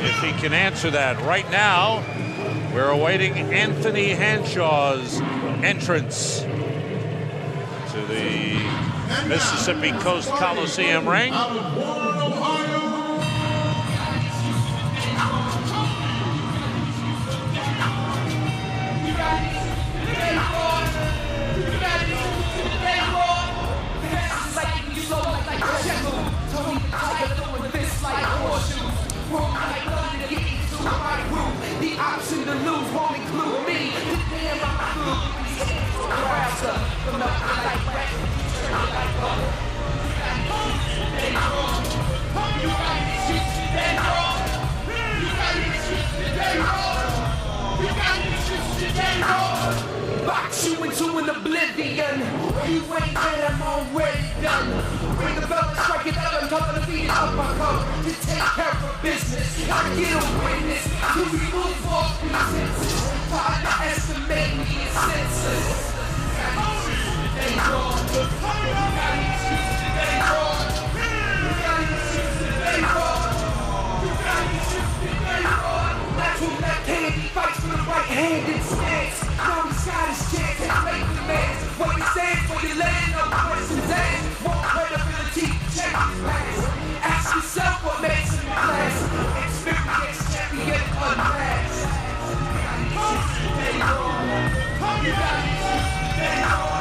if he can answer that. Right now, we're awaiting Anthony Hanshaw's entrance to the Mississippi Coast Coliseum ring. Box you into an oblivion. You ain't I'm already done. Bring the bell and strike it feet up my to take care of business. Get a witness to remove all pretenses. Me senses. You got. You got. You got stance. Know he's got his chance. What he for, you. More credibility, check his past. Ask yourself what makes him. Experience champion. They wrong. You got these shits today wrong.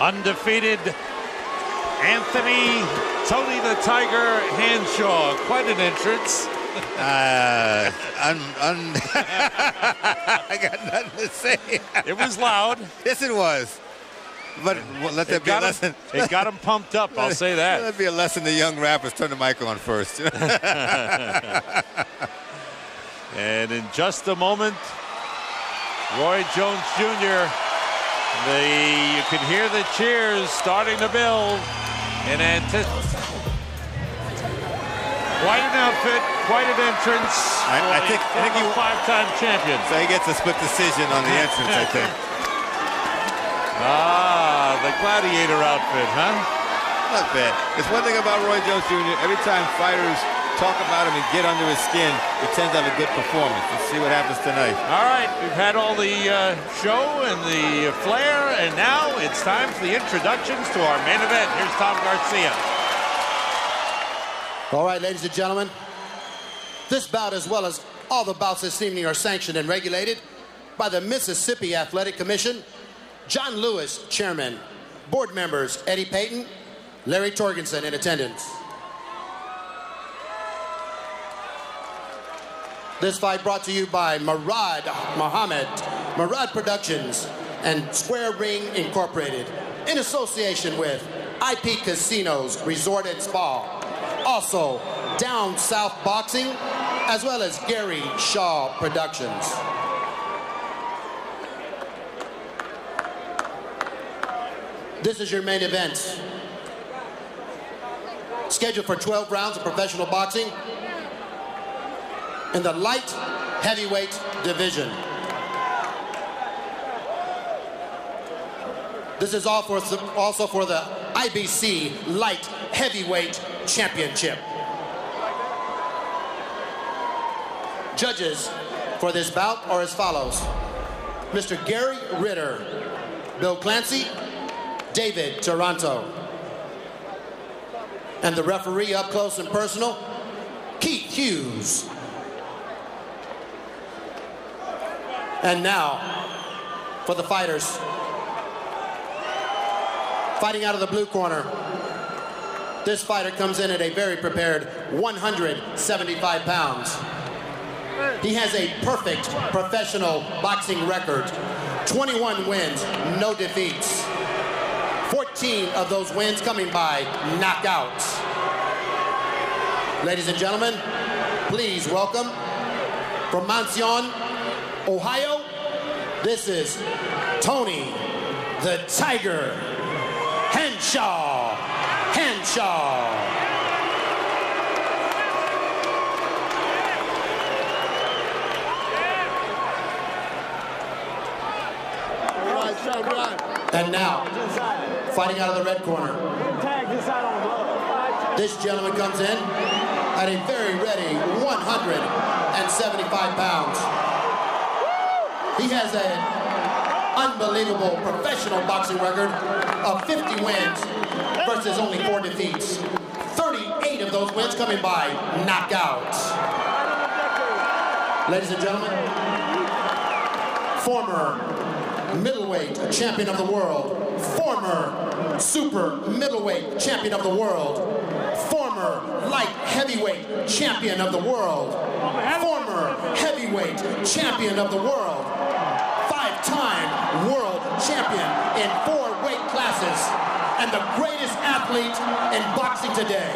Undefeated Anthony Tony the Tiger Hanshaw. Quite an entrance. Uh, un, un I got nothing to say. It was loud. yes, it was. But well, let that It be a got, lesson. him, it got him pumped up, I'll say Let that. that be a lesson to young rappers. Turn the mic on first. And in just a moment, Roy Jones Jr. The you can hear the cheers starting to build in anticipation. Quite an outfit, quite an entrance. I- I think- I think he- five-time champion. so he gets a split decision on the entrance, I think. Ah, the gladiator outfit, huh? Not bad. It's one thing about Roy Jones Jr. Every time fighters talk about him and get under his skin, he tends to have a good performance. Let's see what happens tonight. All right, we've had all the uh, show and the flair, and now it's time for the introductions to our main event. Here's Tom Garcia. All right, ladies and gentlemen, this bout, as well as all the bouts this evening, are sanctioned and regulated by the Mississippi Athletic Commission. John Lewis, chairman. Board members Eddie Payton, Larry Torgensen in attendance. This fight brought to you by Murad Muhammad, Murad Productions, and Square Ring Incorporated, in association with IP Casinos Resort and Spa. Also, Down South Boxing, as well as Gary Shaw Productions. This is your main event. Scheduled for 12 rounds of professional boxing in the light heavyweight division. This is all for, also for the IBC Light Heavyweight Championship. Judges for this bout are as follows Mr. Gary Ritter, Bill Clancy, David Toronto. And the referee up close and personal, Keith Hughes. And now, for the fighters. Fighting out of the blue corner. This fighter comes in at a very prepared 175 pounds. He has a perfect professional boxing record 21 wins, no defeats. 14 of those wins coming by knockouts. Ladies and gentlemen, please welcome from Mansfield, Ohio, this is Tony the Tiger Henshaw. Henshaw. And now, fighting out of the red corner. This gentleman comes in at a very ready 175 pounds. He has an unbelievable professional boxing record of 50 wins versus only four defeats. 38 of those wins coming by knockouts. Ladies and gentlemen, former middleweight champion of the world, former super middleweight champion of the world, former light heavyweight champion of the world, former heavyweight champion of the world, five-time world champion in four weight classes, and the greatest athlete in boxing today.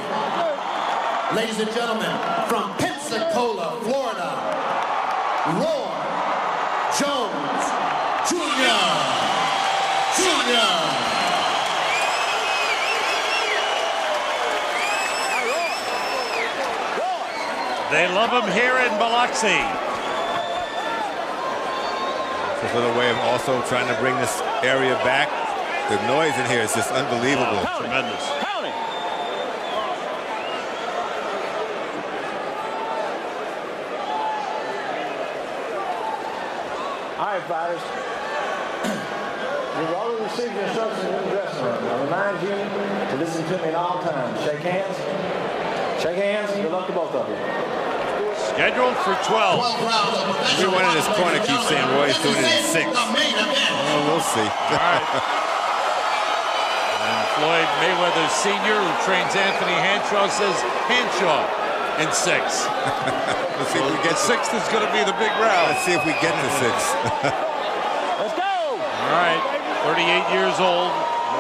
Ladies and gentlemen, from Pensacola, Florida, Roy Jones Jr. Jr. They love him here in Biloxi. It's a way of also trying to bring this area back. The noise in here is just unbelievable. Tremendous. All right, fighters. You've already received your instructions in the dressing room. I remind you to listen to me at all times. Shake hands. Shake hands. Good luck to both of you. Scheduled for 12. Everyone in this corner keeps saying Roy's doing it in six. Oh, we'll see. All right. And Floyd Mayweather Sr., who trains Anthony Hanshaw, says Hanshaw in six. Let's see if we get Sixth is going to be the big round. Let's see if we get to six. Let's go. All right, 38 years old.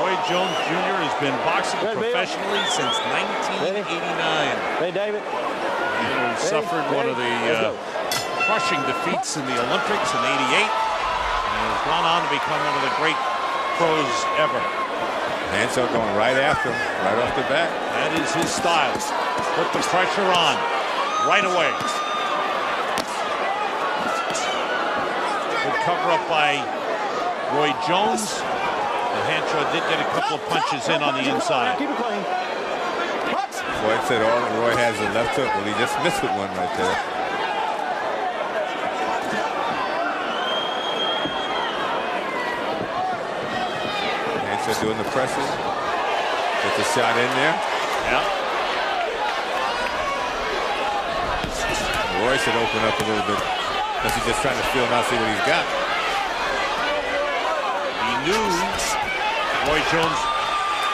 Roy Jones Jr. has been boxing Good, Bill. professionally since 1989. Hey, David. He suffered one of the uh, crushing defeats in the Olympics in 88 and has gone on to become one of the great pros ever. Hanshaw going right after him, right off the bat. That is his style. Put the pressure on right away. Good cover up by Roy Jones. And Hanshaw did get a couple of punches in on the inside. Keep it clean. Floyd said all Roy has is a left hook. Well, he just missed with one right there. Hanshaw doing the pressure. Get the shot in there. Yeah. Roy should open up a little bit. Unless he's just trying to feel him out, see what he's got. He knew Roy Jones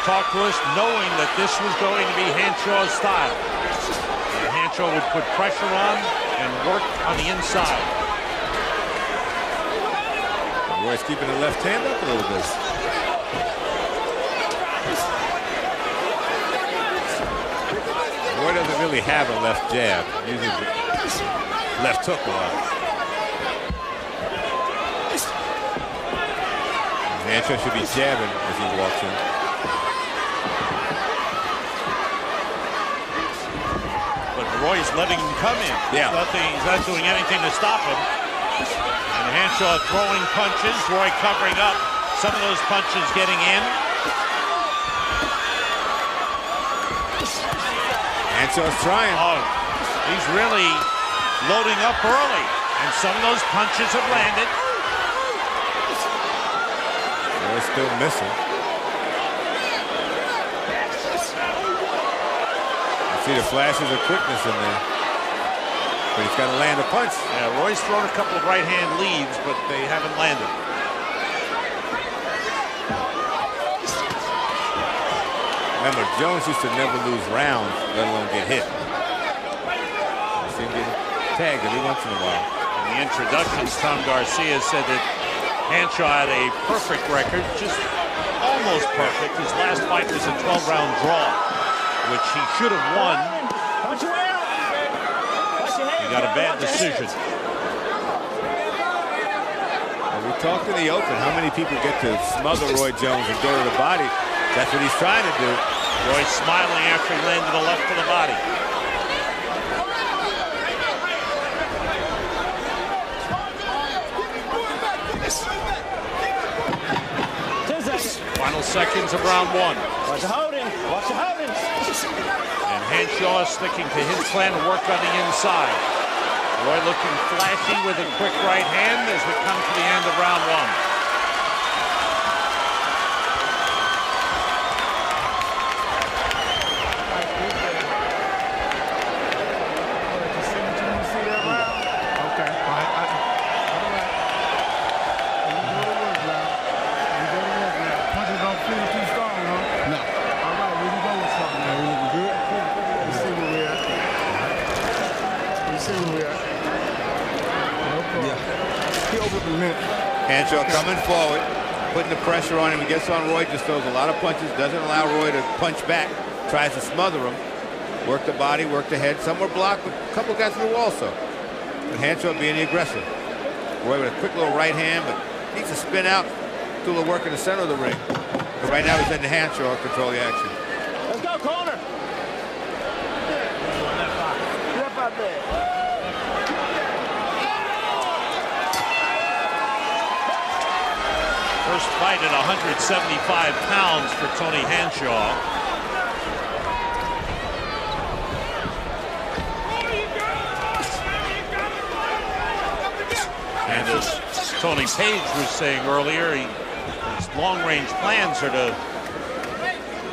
talked to us knowing that this was going to be Hanshaw's style. And Hanshaw would put pressure on and work on the inside. Roy's keeping the left hand up a little bit. Roy doesn't really have a left jab. He uses left hook a lot. Hanshaw should be jabbing as he walks in. But Roy is letting him come in. Yeah. He's, nothing, he's not doing anything to stop him. And Hanshaw throwing punches, Roy covering up. Some of those punches getting in. Hanshaw's trying. Oh, he's really loading up early. And some of those punches have landed. Roy's still missing. You see the flashes of quickness in there. But he's got to land a punch. Yeah, Roy's thrown a couple of right-hand leads, but they haven't landed. Remember, Jones used to never lose rounds, let alone get hit. You see him getting tagged every once in a while. In the introductions, Tom Garcia said that Hanshaw had a perfect record, just almost perfect. His last fight was a 12-round draw, which he should have won. Punch your way out. Punch He got a bad decision. When we talked in the open, how many people get to smother Roy Jones and go to the body? That's what he's trying to do. Roy smiling after he landed a left to the body. Ten seconds. Seconds of round one. Watch the holding. Watch the holding. And Hanshaw sticking to his plan to work on the inside. Roy looking flashy with a quick right hand as we come to the end of round one. Okay. All right. I, all right. You go to work now. You go to work now. Punches don't feel too strong, huh? No. All right. Where you go with something? Man, we looking good. Let's see where we at. Let's see where we at. No problem. Yeah. He over a minute. Hanshaw coming forward, putting the pressure on him. He gets on Roy, just throws a lot of punches, doesn't allow Roy to punch back, tries to smother him. Work the body, work the head. Some were blocked, but a couple got through also. But Hanshaw being the aggressor. Roy with a quick little right hand, but needs to spin out, do a little work in the center of the ring. But right now he's letting Hanshaw control the action. Let's go, corner. Step out there. First fight at 175 pounds for Tony Hanshaw. And as Tony Paige was saying earlier, he, his long-range plans are to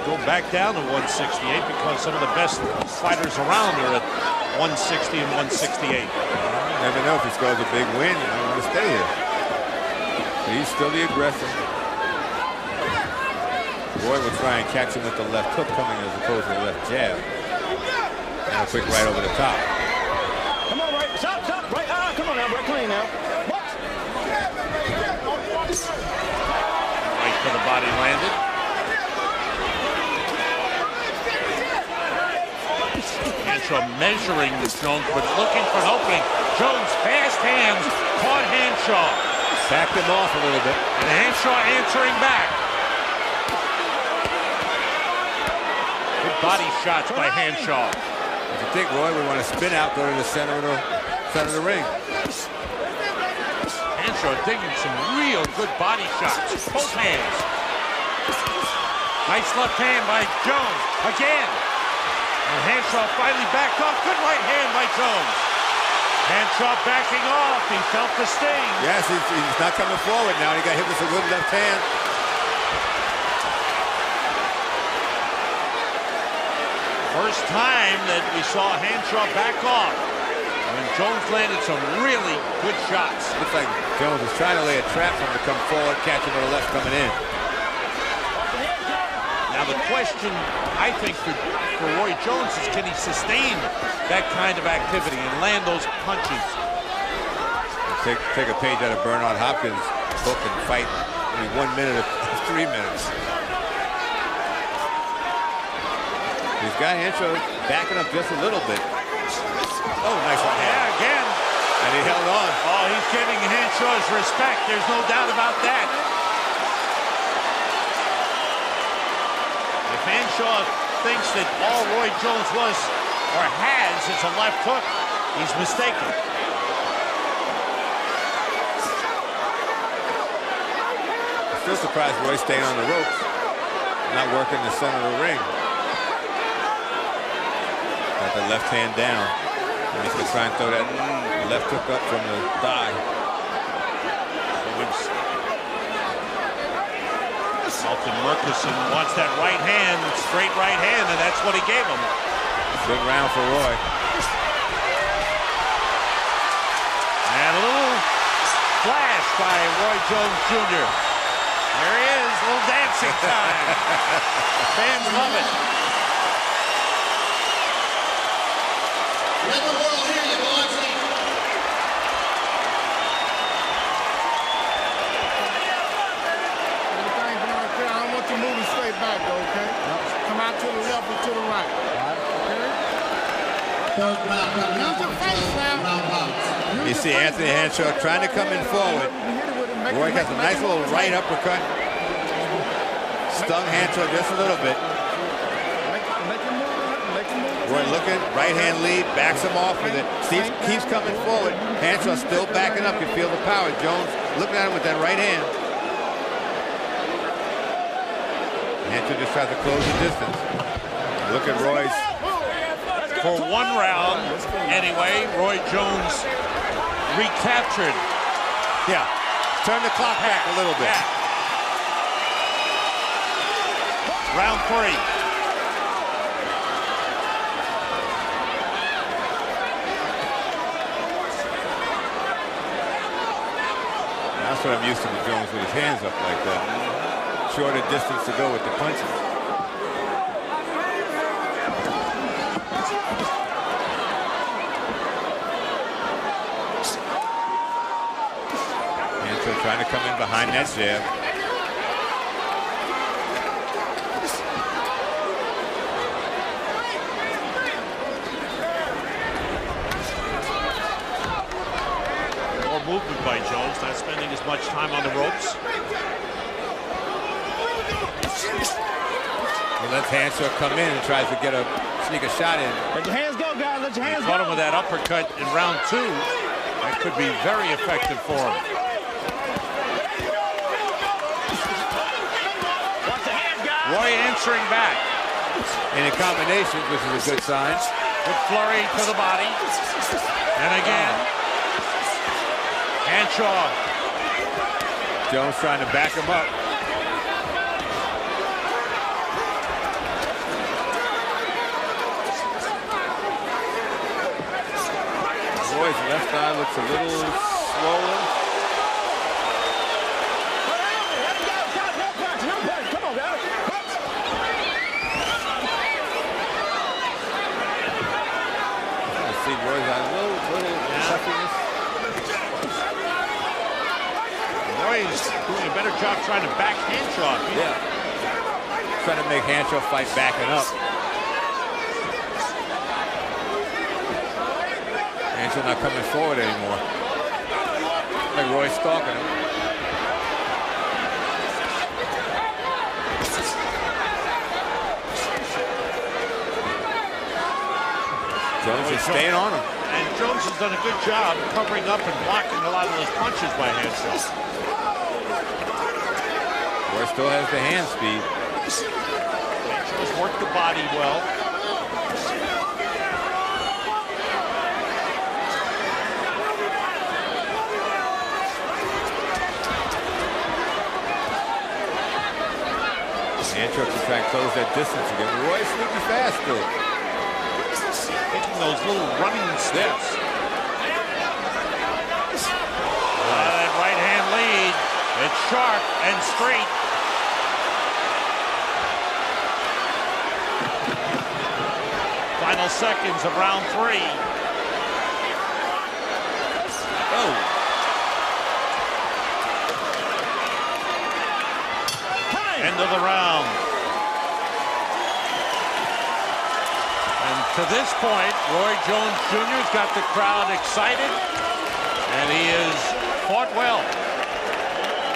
go back down to 168 because some of the best fighters around are at 160 and 168. Never know if he scores a big win, you want to stay here. But he's still the aggressor. Roy will try and catch him with the left hook coming as opposed to the left jab. And a quick right over the top. Come on, right. Stop, stop. Right. Ah, come on now, break clean now. What? Right for the body landed. Hanshaw measuring the Jones, but looking for an opening. Jones, fast hands, caught Hanshaw. Backed him off a little bit. And Hanshaw answering back. Good body shots by Hanshaw. If you think Roy we want to spin out, go to the center of the center of the ring. Hanshaw digging some real good body shots. Both hands. Nice left hand by Jones. Again. And Hanshaw finally backed off. Good right hand by Jones. Hanshaw backing off. He felt the sting. Yes, he's, he's not coming forward now. He got hit with a good left hand. First time that we saw Hanshaw back off. When Jones landed some really good shots. Looks like Jones is trying to lay a trap for him to come forward, catch him with a left coming in. Question, I think, for, for Roy Jones is can he sustain that kind of activity and land those punches? Take, take a page out of Bernard Hopkins' book and fight in one minute or three minutes. He's got Hanshaw backing up just a little bit. Oh, nice one Yeah, again. And he held on. Oh, he's giving Hanshaw's respect. There's no doubt about that. Hanshaw thinks that all Roy Jones was or has is a left hook, he's mistaken. Still surprised Roy staying on the ropes, not working the center of the ring. Got the left hand down. He's gonna try and throw that left hook up from the thigh. Alton Merkerson wants that right hand, straight right hand, and that's what he gave him. Good round for Roy. And a little flash by Roy Jones Jr. There he is, a little dancing time. Fans love it. Let the world hear you, boys. Everything been right there. I don't want you moving straight back, though, okay? Come out to the left or to the right. Okay? Third round coming Use up your on face now. round bouts. You see Anthony Hanshaw trying to come in forward. Roy has a nice little right uppercut. Stung Hanshaw just a little bit. Roy looking, right hand lead, backs him off with it. Steve keeps coming forward. Hanshaw still backing up. You feel the power. Jones looking at him with that right hand. Hanshaw just tries to close the distance. Look at Roy's. For one round, anyway, Roy Jones recaptured. Yeah. Turn the clock back a little bit. Round three. That's what I'm used to with Jones with his hands up like that. Shorter distance to go with the punches. Trying to come in behind that jab. More movement by Jones, not spending as much time on the ropes. He lets Hanshaw come in and tries to get a sneak a shot in. Let your hands go, guys. Let your hands Caught go. him with that uppercut in round two. That could be very effective for him. Watch the hands, guys. Roy answering back. And in combination, which is a good sign. Good flurry to the body. And again. Hanshaw. Jones trying to back him up. Roy's left eye looks a little swollen. No punch, no punch. Come on, guys. Punch. Let's see Roy's eye a little, little puffiness. Roy's doing a better job trying to back Hanshaw. Yeah. Trying to make Hanshaw fight backing up. Hanshaw not coming forward anymore. Like Roy's stalking him. Jones is staying on him. And Jones has done a good job covering up and blocking a lot of those punches by Hanshaw. Roy still has the hand speed. Hanshaw's worked the body well. Hanshaw can try and close that distance again. Roy's sneaky fast still. Taking those little running steps. Ah, that right hand lead. It's sharp and straight. Final seconds of round three. Oh. End of the round. And to this point, Roy Jones Jr.'s got the crowd excited, and he has fought well.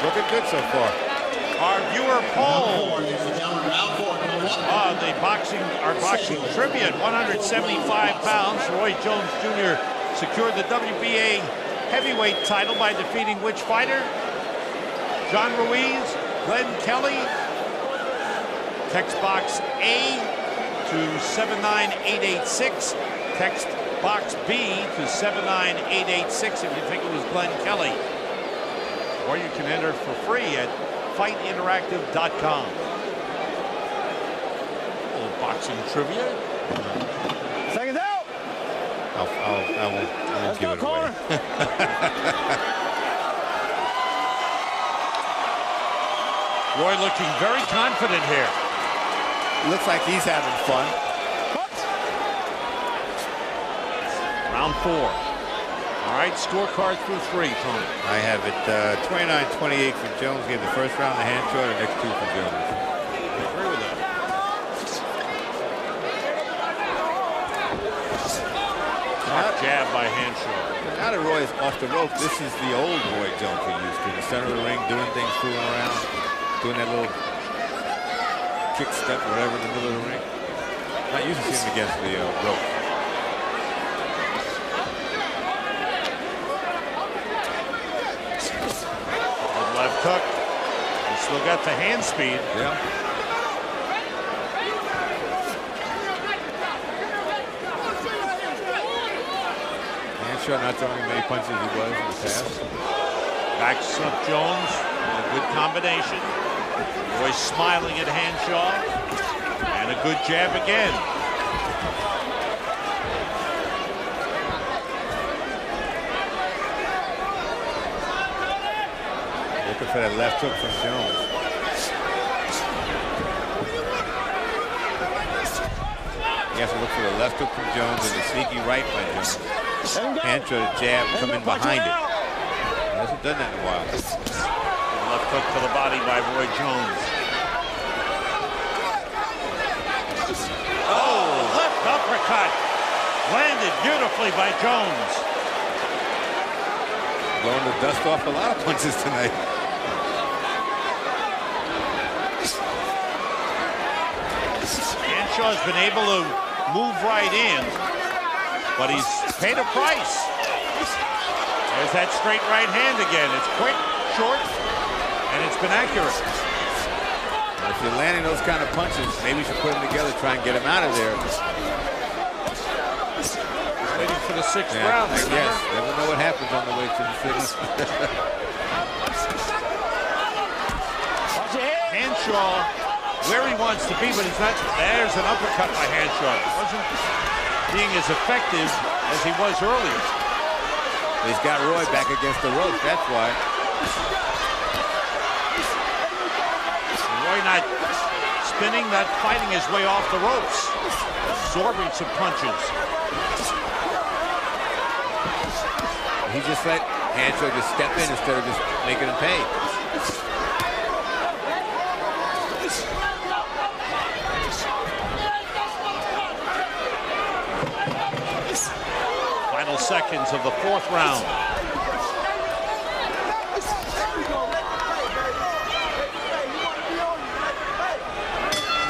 Looking good so far. Our viewer poll uh, the boxing, our boxing at 175 pounds. Roy Jones Jr. secured the WBA heavyweight title by defeating which fighter? John Ruiz, Glen Kelly. Text box A to 79886. Text box B to 79886 if you think it was Glen Kelly. Or you can enter for free at fightinteractive.com. Little boxing trivia. Seconds out. I'll, I'll, I won't, I won't Let's give go, it corner. away. Roy looking very confident here. Looks like he's having fun. Round four. Right, scorecard through three, Tony. I have it uh, 29-28 for Jones. Gave the first round to Hanshaw, the next two for Jones. I agree with that. Hot jab by Hanshaw. Now that Roy's off the rope, this is the old Roy Jones we used to. In the center of the ring, doing things, fooling around, doing that little kick step, whatever, in the middle of the ring. Not used to see him against the uh, rope. Still got the hand speed. Yeah. Hanshaw not throwing as many punches as he was in the past. Backs up Jones. good combination. Roy smiling at Hanshaw. And a good jab again. Looking for that left hook from Jones. He has to look for the left hook from Jones and the sneaky right by Jones. The jab coming behind it. He hasn't done that in a while. Left hook to the body by Roy Jones. Oh, left uppercut. Landed beautifully by Jones. Blowing the dust off a lot of punches tonight. Hanshaw's been able to move right in, but he's paid a price. There's that straight right hand again. It's quick, short, and it's been accurate. If you're landing those kind of punches, maybe you should put them together, try and get him out of there. Waiting for the sixth Yeah, round. Remember? Never know what happens on the way to the finish. Hanshaw, where he wants to be, but he's not. There's an uppercut by Hanshaw. Wasn't being as effective as he was earlier. He's got Roy back against the ropes, that's why. Roy not spinning, not fighting his way off the ropes, absorbing some punches. He just let Hanshaw just step in instead of just making him pay. Final seconds of the fourth round.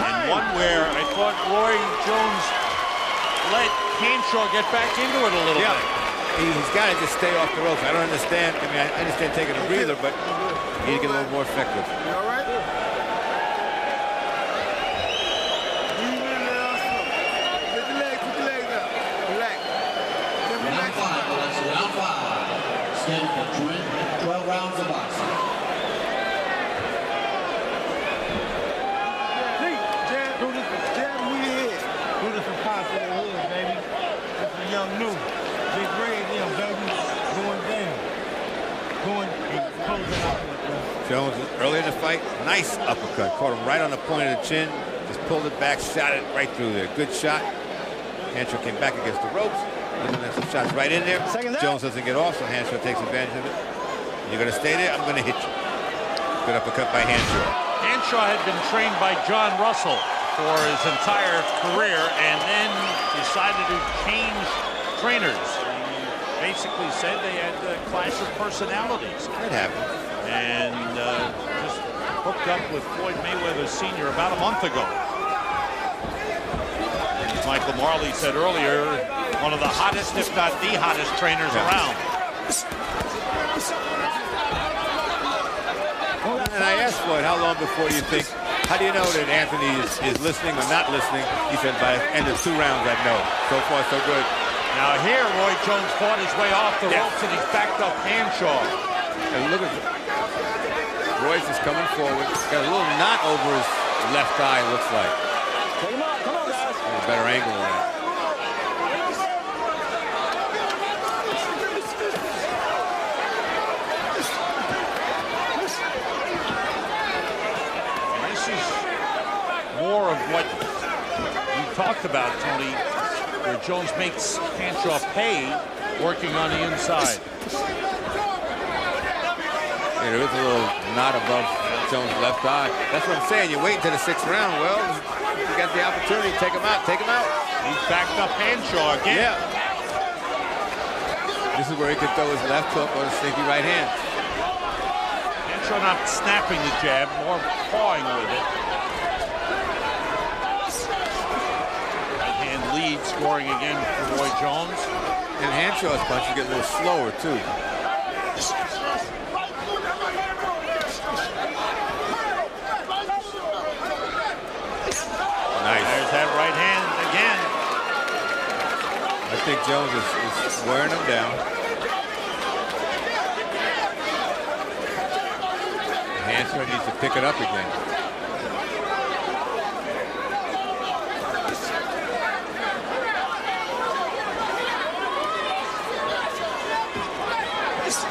And one where I thought Roy Jones let Hanshaw get back into it a little Yeah. bit. He, he's got to just stay off the ropes. I don't understand. I mean, I understand taking a breather, but you need to get a little more effective. You all right? Get the legs, put the legs up. Relax. Just Round relax. five, boys. Round five. Stand for 12 12 rounds of boxing. Jab, do this, jab who you hit. Do this for pops in the hood, baby. This for young new. Big red, yeah, baby. Going down. Going and closing out with that. Jones, early in the fight, nice uppercut. Caught him right on the point of the chin. Just pulled it back, shot it right through there. Good shot. Hanshaw came back against the ropes. And then some shots right in there. Jones doesn't get off, so Hanshaw takes advantage of it. You're going to stay there? I'm going to hit you. Good uppercut by Hanshaw. Hanshaw had been trained by John Russell for his entire career and then decided to change trainers. He basically said they had a clash of personalities That happened. And uh, just hooked up with Floyd Mayweather Sr. about a month ago. As Michael Marley said earlier, one of the hottest, if not the hottest trainers Yeah. around. And I asked Floyd, how long before you think, how do you know that Anthony is, is listening or not listening? He said, by the end of two rounds, I know. So far, so good. Now here, Roy Jones fought his way off the Yeah. ropes and he's backed up Hanshaw. And look at Royce is coming forward. Got a little knot over his left eye, looks like. Take him out. Come on, guys. A better angle on that. This is more of what you talked about, Tony, where Jones makes Hanshaw pay working on the inside. Yeah, there is a little knot above Jones' left eye. That's what I'm saying. You wait until the sixth round. Well, you got the opportunity. Take him out. Take him out. He's backed up Hanshaw again. Yeah. This is where he could throw his left hook or his sneaky right hand. Hanshaw not snapping the jab, more pawing with it. Right hand lead scoring again for Roy Jones. And Hanshaw's punches get a little slower, too. Think Jones is, is wearing him down. Hanshaw needs to pick it up again.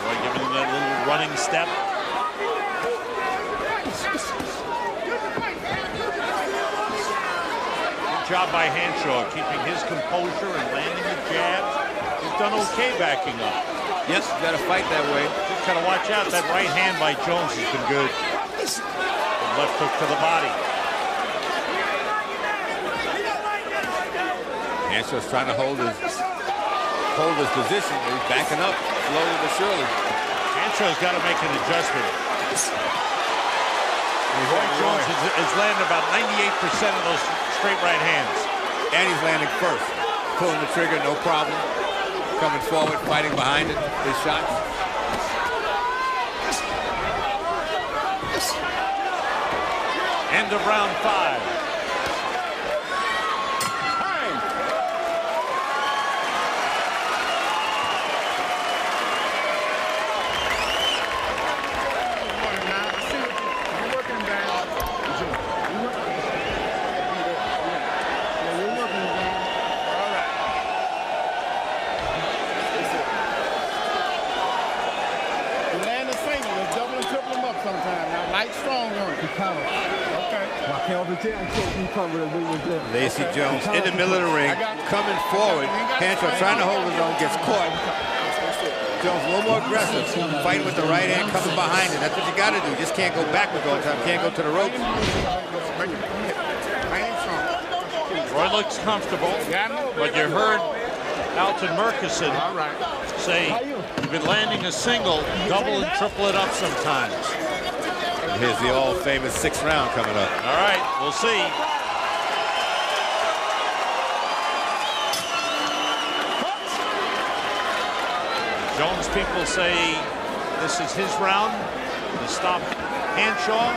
Roy giving him that little running step. Good job by Hanshaw, keeping his composure and landing the jabs. He's done okay backing up. Yes, you got to fight that way. Just gotta watch out. That right hand by Jones has been good. And left hook to the body. Hanshaw's trying to hold his hold his position. He's backing up slowly but surely. Hanshaw's got to make an adjustment. Roy Jones has, has landed about 98% of those straight right hands. And he's landing first. Pulling the trigger, no problem. Coming forward, fighting behind it, his shots. End of round five. Working now. I see it. I'm working down. You work- Yeah, you're working down. All right. You land a single, let's double and triple them up sometime. Now, light strong on it. Okay. Lacey Jones in the middle of the ring, coming forward. Hanshaw trying to hold his own, gets caught. Jones a little more aggressive, fighting with the right hand, coming behind it. That's what you got to do. Just can't go backwards all the time. Can't go to the ropes. Land. Roy looks comfortable, but you heard Alton Merkerson All right. say you've been landing a single, double and triple it up sometimes. Here's the all famous sixth round coming up. All right, we'll see. Jones people say this is his round to stop Hanshaw.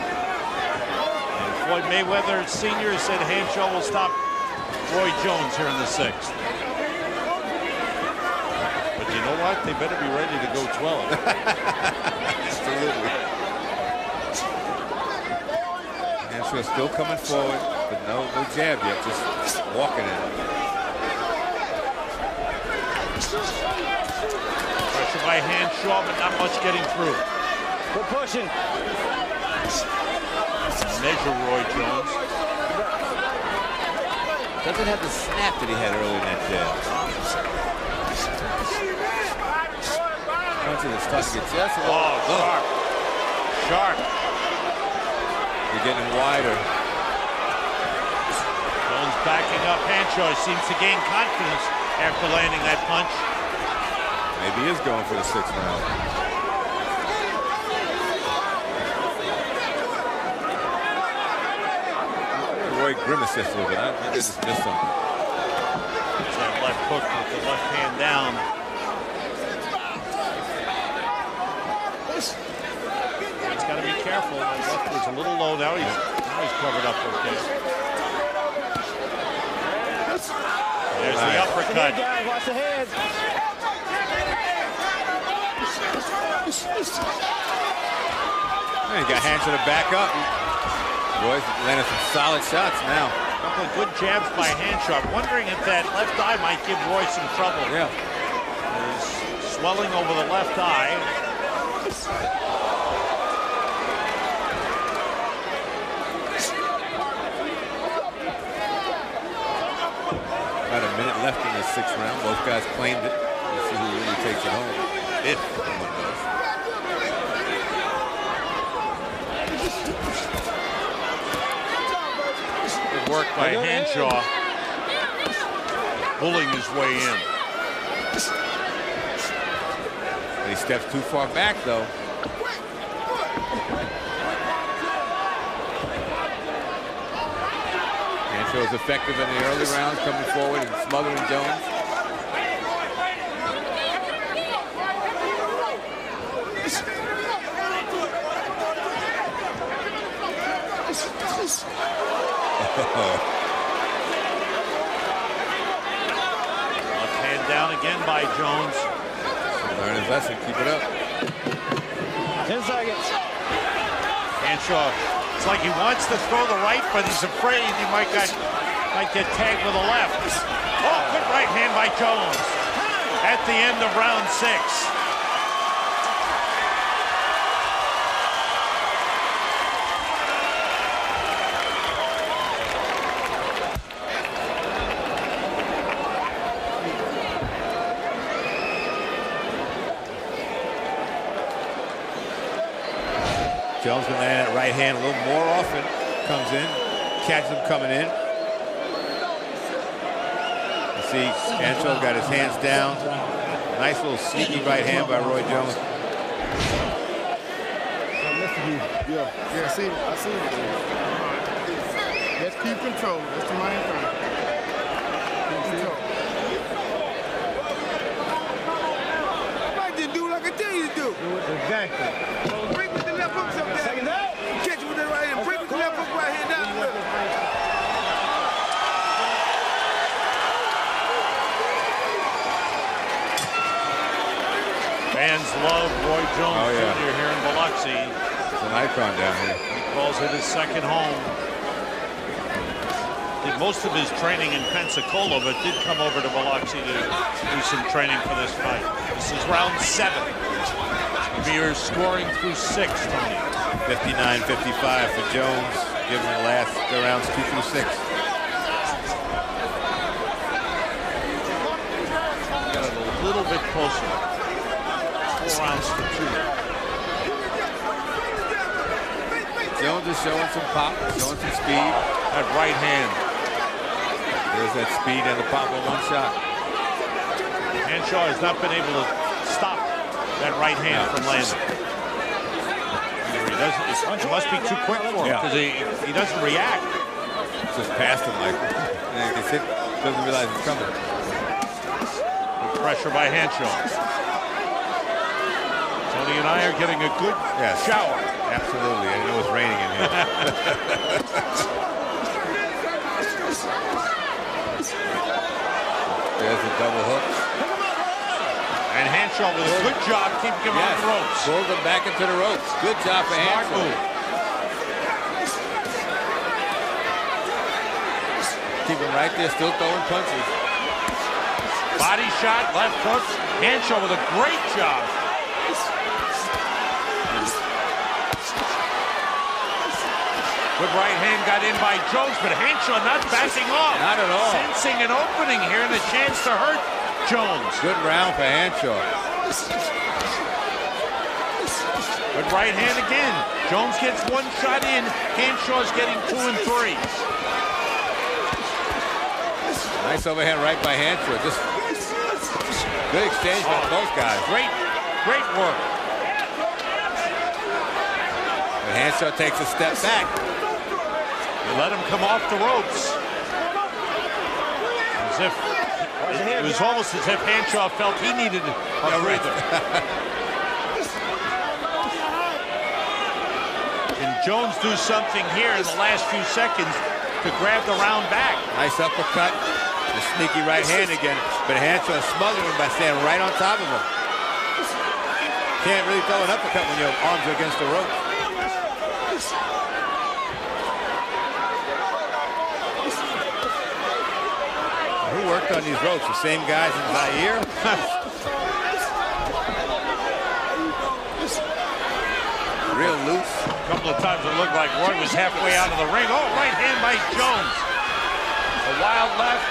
And Floyd Mayweather Sr. said Hanshaw will stop Roy Jones here in the sixth. But you know what? They better be ready to go 12. Absolutely. Hanshaw still coming forward, but no, no jab yet. Just walking it. Pressure by Hanshaw, but not much getting through. We're pushing. Measure Roy Jones. Doesn't have the snap that he had earlier in that jab. Punches are starting to get just. Oh, sharp. Sharp. Getting wider. Jones backing up. Hanshaw seems to gain confidence after landing that punch. Maybe he is going for the sixth round. Roy grimaced just a little bit. I think they just missed something. That left hook with the left hand down. He's got to be careful. That left was a little low. Now he's, now he's covered up okay. There's the Nice. uppercut. guys, watch the head. Man, he got Hanshaw to back up. Roy's landing some solid shots now. couple of good jabs by Hanshaw. Wondering if that left eye might give Roy some trouble. Yeah. There's swelling over the left eye. About a minute left in the sixth round. Both guys claimed it. We'll see who really takes it home. If someone does. Good work by Hanshaw. Pulling his way in. And he steps too far back, though. Hanshaw was effective in the early rounds, coming forward and smothering Jones. Left hand down again by Jones. Learn his lesson. Keep it up. 10 seconds. Hanshaw, it's like he wants to throw the right, but he's afraid he might get, might get tagged with a left. Oh, good right hand by Jones at the end of round six. Jones been landing that right hand a little more often. Comes in, catches him coming in. You see, Hanshaw got his hands down. Nice little sneaky right hand by Roy Jones. Yeah, yeah, I see it. I see it. Let's keep control. That's the main thing. Keep control. I just do like I tell you to do. Exactly. Break with the left hook up there. Second out. Catch it with the right hand. Break the left hook right hand down. Look. Fans love Roy Jones Oh, yeah. Jr. here in Biloxi. It's an icon down here. He calls it his second home. Did most of his training in Pensacola, but did come over to Biloxi to do some training for this fight. This is round seven. Beers scoring through six, Tony. 59-55 for Jones, given the last the rounds two through six. Got it a little bit closer. Four rounds to two. Jones is showing some pop, showing some speed. That right hand. There's that speed and the pop in one shot. Hanshaw has not been able to that right hand from. Either He doesn't, it must be too quick for him Yeah. he, he doesn't react. Just past him like, and he hit, doesn't realize it's coming. Good pressure by Hanshaw. Tony and I are getting a good Yes. shower. Absolutely, I know it's raining in here. There's a double hook. And Hanshaw with a good job keeping him on the ropes. Pulls him back into the ropes. Good job for Smart Hanshaw. move. Keep him right there, still throwing punches. Body shot, left hook. Hanshaw with a great job. Good right hand got in by Jones, but Hanshaw not backing off. Not at all. Sensing an opening here and a chance to hurt Jones. Good round for Hanshaw. Good right hand again. Jones gets one shot in. Hanshaw's getting two and three. Nice overhand right by Hanshaw. Just good exchange by both guys. Great, great work. And Hanshaw takes a step back. They let him come off the ropes. As if it was almost as if Hanshaw felt he needed a breather. Can Jones do something here in the last few seconds to grab the round back? Nice uppercut. The sneaky right hand again. But Hanshaw smothered him by standing right on top of him. Can't really throw an uppercut when your arms are against the rope. Who worked on these ropes? The same guys in Zaire? Real loose. A couple of times it looked like Roy was halfway out of the ring. Oh, right hand by Jones. A wild left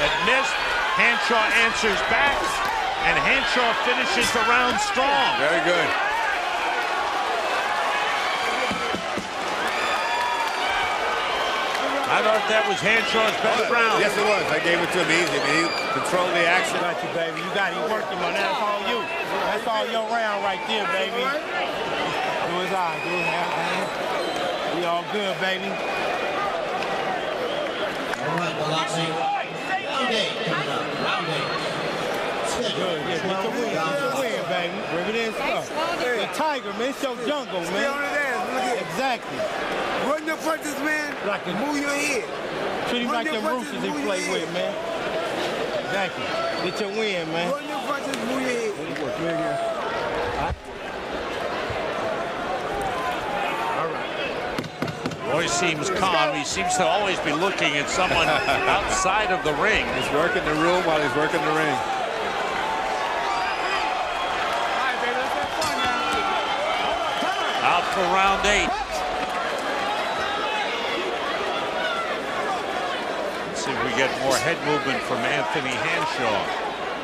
that missed. Hanshaw answers back, and Hanshaw finishes the round strong. Very good. I thought that was Hanshaw's best round. Yes, it was. I gave it to him easy. He controlled the action. got you, baby. You got it. You worked him on that. That's all you. That's all your round right there, baby. Do his eye. Do his eye, man. We all good, baby. All right, Biloxi. Round eight coming up. Round eight. Good. Yeah, get your win. Get your win, baby. Bring it in stuff. The tiger, man. It's your jungle, man. His ass. Look at Exactly. Run your punches, man. Like a- Move your head. Treat him Run like your them roosters he move play with, man. Thank you. Get your win, man. Run your punches, move your head. Good work. Play again. Roy seems calm. He seems to always be looking at someone outside of the ring. He's working the room while he's working the ring. All right, baby, let's have fun now. Out for round eight. Let's see if we get more head movement from Anthony Hanshaw,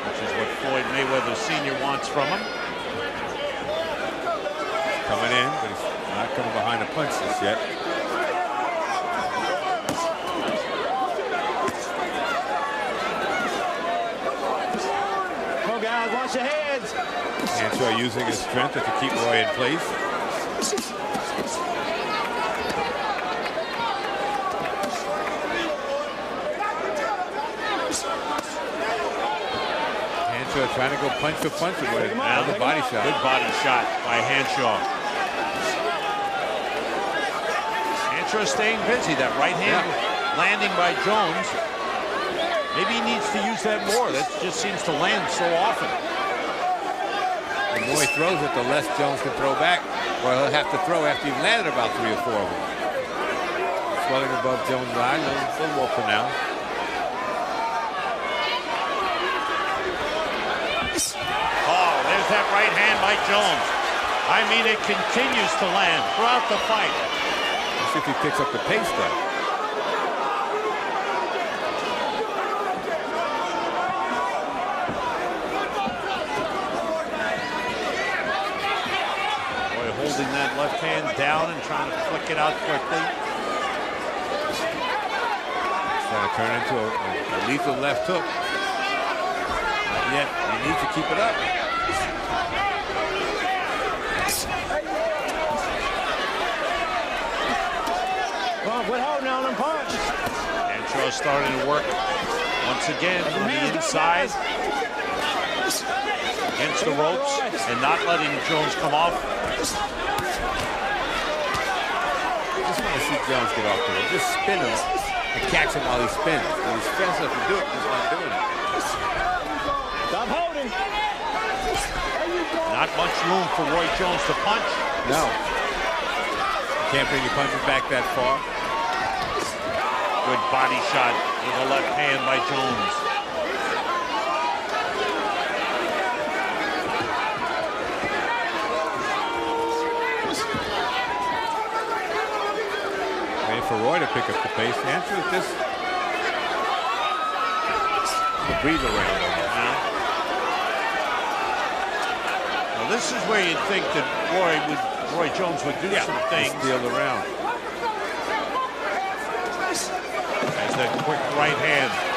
which is what Floyd Mayweather Sr. wants from him. Coming in, but he's not coming behind the punch just yet. Come on, guys, watch your heads. Hanshaw using his strength to keep Roy in place. Hanshaw trying to go punch for punch with Roy. Now Another body shot. Good body shot by Hanshaw. Hanshaw staying busy. That right hand landing by Jones. Maybe he needs to use that more. That just seems to land so often. The more he throws it, the less Jones can throw back. Or he'll have to throw after you've landed about three or four of them. Swelling above Jones' eye, a little, a little more pronounced. Oh, there's that right hand by Jones. I mean, it continues to land throughout the fight. Let's see if he picks up the pace though. Boy, holding that left hand down and trying to flick it out quickly. Trying to turn into a, a lethal left hook. Not yet. He needs to keep it up. Come on, quit holding on and punch. Hanshaw starting to work once again from the inside against the ropes and not letting Jones come off. Just want to see Jones get off the rope. Just spin him and catch him while he spins. When he's fast enough to do it, just not doing it. Stop holding. Not much room for Roy Jones to punch. No. Can't bring your punches back that far. Good body shot with the left hand by Jones. Roy to pick up the pace. The answer is just a breather round. Now, Now, this is where you'd think that Roy would, Roy Jones would do some things. Steal the round. As that quick right hand.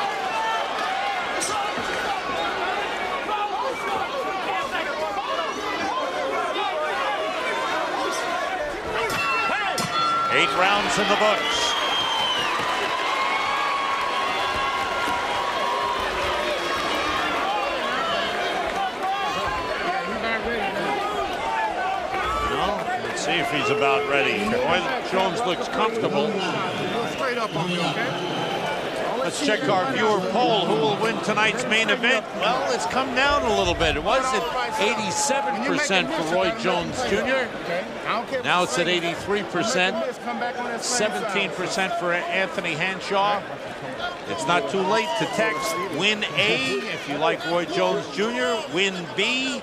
Eight rounds in the books. Let's see if he's about ready. Roy Jones looks comfortable. Straight up on me, okay? Let's check our viewer poll. Who will win tonight's main event? Well, it's come down a little bit. It was at 87% for Roy Jones Jr. Okay? I don't care. Now it's at 83%. A miss, come back on that 17% for Anthony Hanshaw. It's not too late to text win A if you like Roy Jones Jr., win B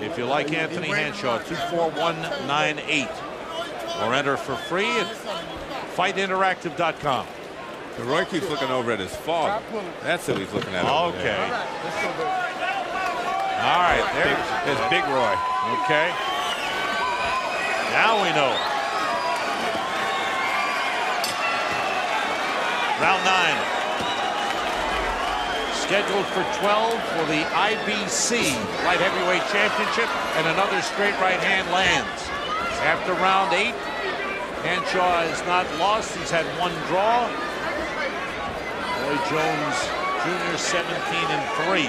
if you like Anthony Hanshaw, 24198. Or enter for free at fightinteractive.com. So Roy keeps looking over at his father. That's who he's looking at. Okay. there. Let's. All right, there's Big Roy. Okay. Now we know. Round nine. Scheduled for 12 for the IBC Light Heavyweight Championship, and another straight right hand lands. After round eight, Hanshaw has not lost. He's had one draw. Roy Jones Jr. 17 and 3.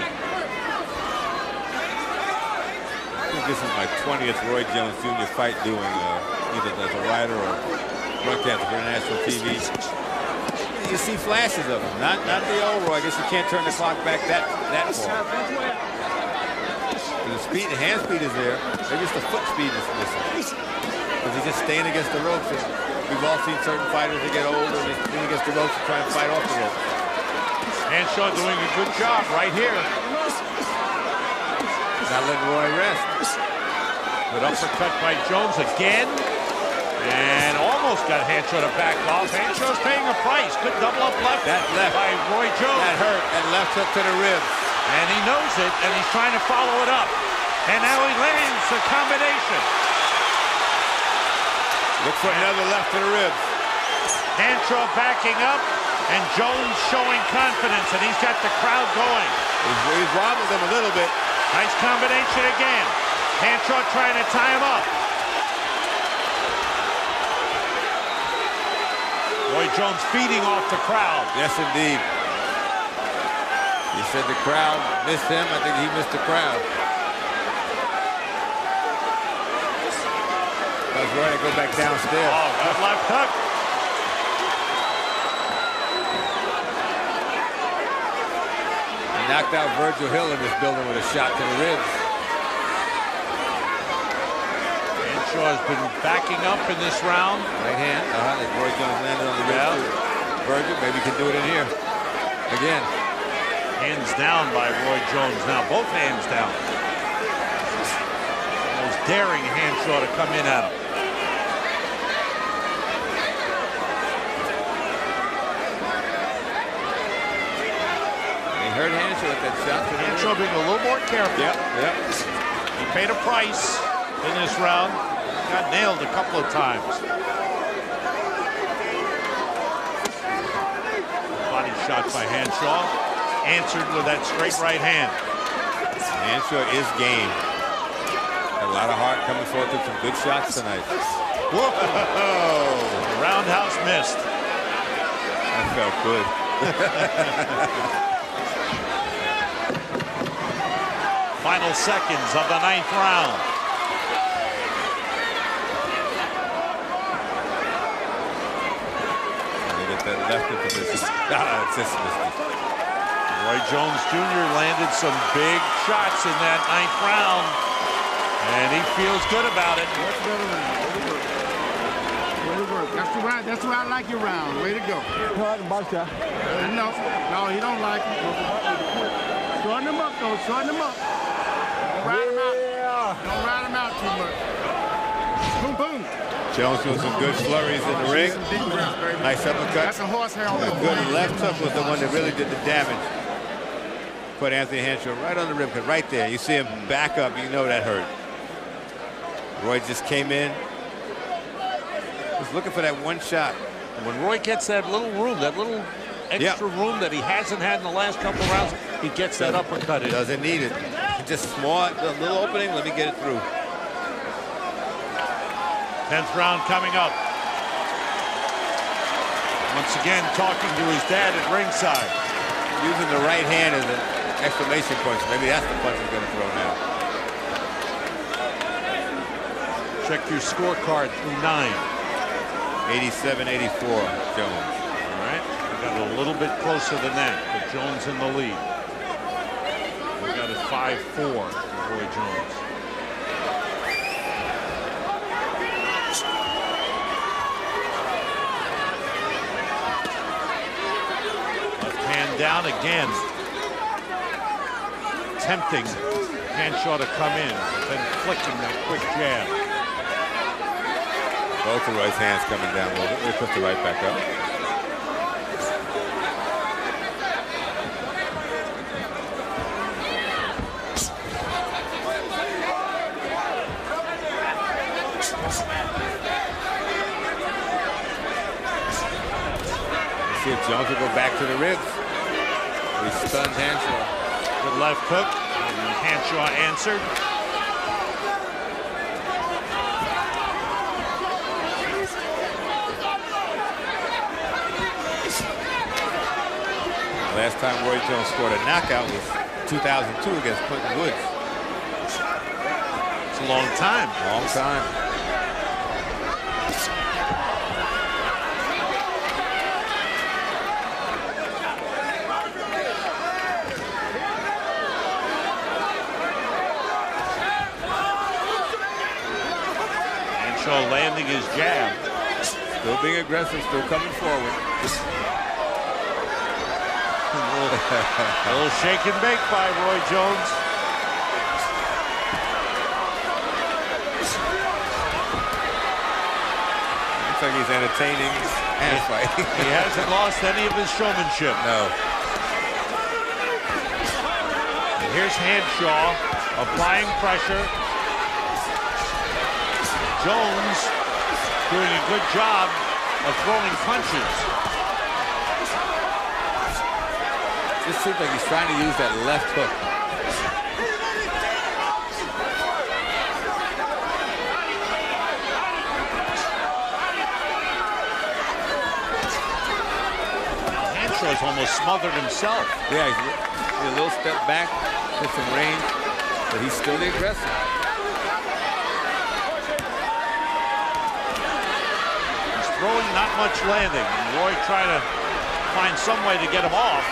I think this is my 20th Roy Jones Jr. fight doing uh, either as a writer or broadcaster for international TV. You see flashes of him. Not not the old Roy. I guess you can't turn the clock back that that far. The speed, the hand speed is there. Maybe just the foot speed is missing. Because he's just staying against the ropes. And we've all seen certain fighters that get older, and they lean against the ropes and try and fight off the ropes. Hanshaw doing a good job right here. Not letting Roy rest. Good uppercut by Jones again. And almost got Hanshaw to back off. Hanshaw's paying a price. Good double up left. That left. by Roy Jones. That hurt. That left hook to the ribs. And he knows it, and he's trying to follow it up. And now he lands the combination. Look for another left to the ribs. Hanshaw backing up, and Jones showing confidence, and he's got the crowd going. He's, he's wobbled them a little bit. Nice combination again. Hanshaw trying to tie him up. Jones feeding off the crowd. Yes, indeed. You said the crowd missed him. I think he missed the crowd. That was right go back downstairs. Oh, good left hook. Knocked out Virgil Hill in this building with a shot to the ribs. Hanshaw has been backing up in this round. Right hand. Uh-huh. Like Roy Jones landed on the. Yeah. too. Virgil, maybe he can do it in here. Again. Hands down by Roy Jones now. Both hands down. Most daring Hanshaw to come in at him. He hurt Hanshaw with that shot to. Hanshaw being a little more careful. Yep, yep. He paid a price in this round. Got nailed a couple of times. Body shot by Hanshaw. Answered with that straight right hand. Hanshaw is game. A lot of heart coming forward. with some good shots tonight. Whoa! Roundhouse missed. That felt good. Final seconds of the ninth round. And they get that left in position. Ah, Ah, it's just. Roy Jones Jr. landed some big shots in that ninth round. And he feels good about it. That's better than Way to work. That's the right. That's the way I like your round. Way to go. I know. No, he don't like it. Shorten him up, though. Shorten him up. Don't ride him out. Don't ride him out too much. Boom, boom. Jones doing some good flurries in the ring. Some deep breaths, baby. Nice uppercut. That's a horsehair on the A good left hook was the one that really did the damage. Put Anthony Hanshaw right on the rib, cut, right there. You see him back up, you know that hurt. Roy just came in. He's looking for that one shot. When Roy gets that little room, that little extra room that he hasn't had in the last couple rounds, he gets that uppercut in. Doesn't need it. Just small, a little opening, let me get it through. Tenth round coming up. Once again, talking to his dad at ringside. Using the right hand as an exclamation point. Maybe that's the punch he's going to throw now. Check your scorecard through nine. 87-84, Jones. All right, we got a little bit closer than that, but Jones in the lead. We got a 5-4 for Roy Jones. Left hand down again. Tempting Hanshaw to come in, then flicking that quick jab. Both of Roy's hands coming down a little bit. They put the right back up. See if Jones will go back to the ribs. He stunned Hanshaw. Good left hook. And Hanshaw answered. Last time Roy Jones scored a knockout was 2002 against Clinton Woods. It's a long time. Long time. Hanshaw landing his jab. Still being aggressive, still coming forward. A little shake and bake by Roy Jones. Looks like he's entertaining hand fight. He hasn't lost any of his showmanship. no. And here's Hanshaw applying pressure. Jones doing a good job of throwing punches. Just seems like he's trying to use that left hook. Hanshaw's almost smothered himself. Yeah, he's a little step back, get some range, but he's still the aggressor. Throwing not much landing. And Roy trying to find some way to get him off.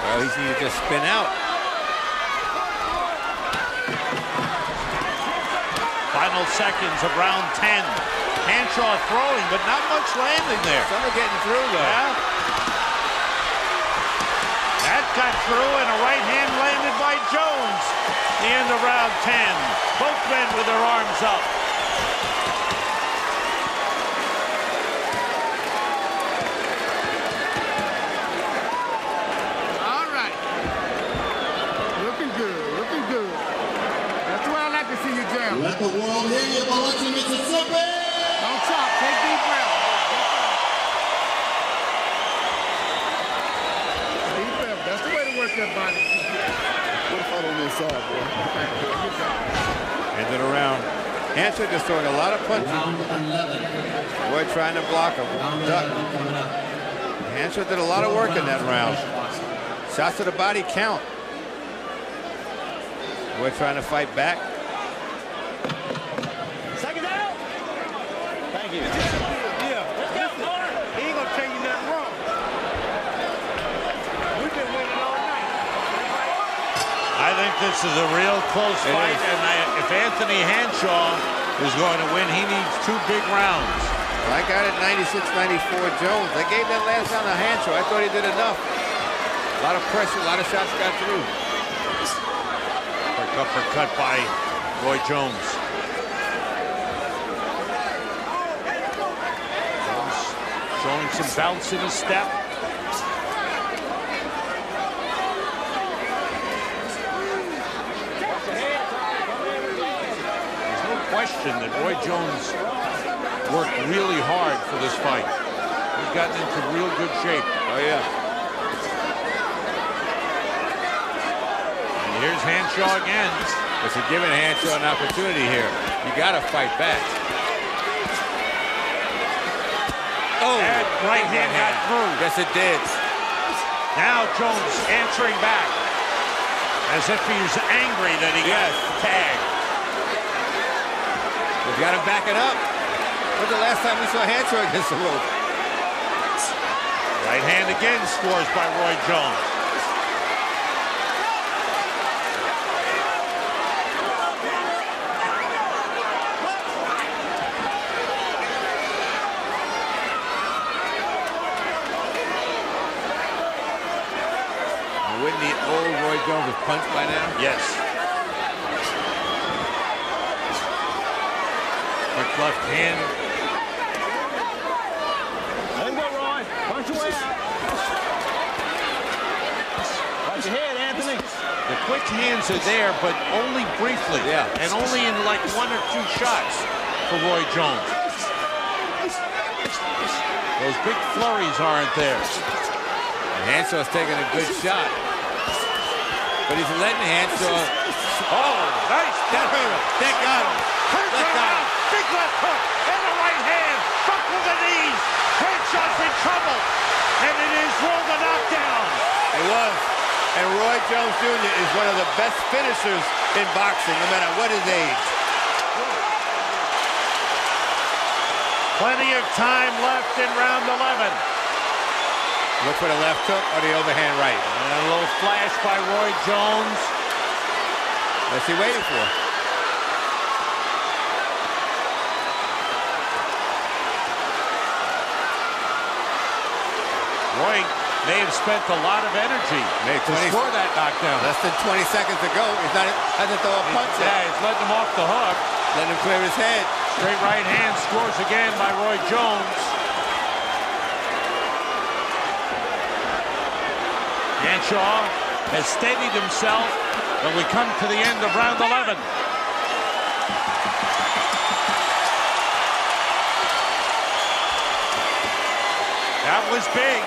Well, he's need to just spin out. Final seconds of round 10. Hanshaw throwing, but not much landing there. Some are getting through though. Yeah. That got through and a right hand landed by Jones. The end of round 10. Both men with their arms up. All right. Looking good, looking good. That's the way I like to see you jam. Let the world hear you, Biloxi, Mississippi. Don't talk, take deep breath. Deep breath. That's the way to work that body. What if I don't miss out, boy? End it around. Hanshaw just throwing a lot of punches. Roy trying to block him. Duck. Hanshaw did a lot of work in that round. Shots to the body count. Roy trying to fight back. Second down. Thank you. Yeah. Let's go, He ain't gonna tell you nothing wrong. We've been winning all night. I think this is a real close It fight, is. and I, if Anthony Hanshaw is going to win, he needs two big rounds. I got it 96-94 Jones. I gave that last round to Hanshaw. I thought he did enough. A lot of pressure, a lot of shots got through. Quick uppercut by Roy Jones. Jones showing some bounce in his step. There's no question that Roy Jones worked really hard for this fight. He's gotten into real good shape. Oh, yeah. And here's Hanshaw again. But you're giving Hanshaw an opportunity here. You got to fight back. Oh, right hand got through. Yes, it did. Now Jones answering back as if he's angry that he Yes. got tagged. You got to back it up. When's the last time we saw Hanshaw against the rope? Right hand again scores by Roy Jones. Wouldn't the old Roy Jones have punched by now? Yes. Left hand. Let him go, Roy. Punch your way out. Watch your head, Anthony. The quick hands are there, but only briefly. Yeah. And only in like one or two shots for Roy Jones. Those big flurries aren't there. Hanshaw's taking a good shot. But he's letting Hanshaw. Oh, nice. That hurt him. That got him. Turns That got him. Big left hook. And a right hand. Stuck with the knees. Hanshaw's in trouble. And it is ruled a knockdown. It was. And Roy Jones Jr. is one of the best finishers in boxing, no matter what his age. Plenty of time left in round 11. Look for the left hook or the overhand right. And a little flash by Roy Jones. What's he waiting for? Roy may have spent a lot of energy 20, to score that knockdown. Less than 20 seconds ago. He's not hasn't thrown a punch yet. Yeah, he's letting him off the hook. Let him clear his head. Straight right hand scores again by Roy Jones. Hanshaw has steadied himself when we come to the end of round 11. That was big.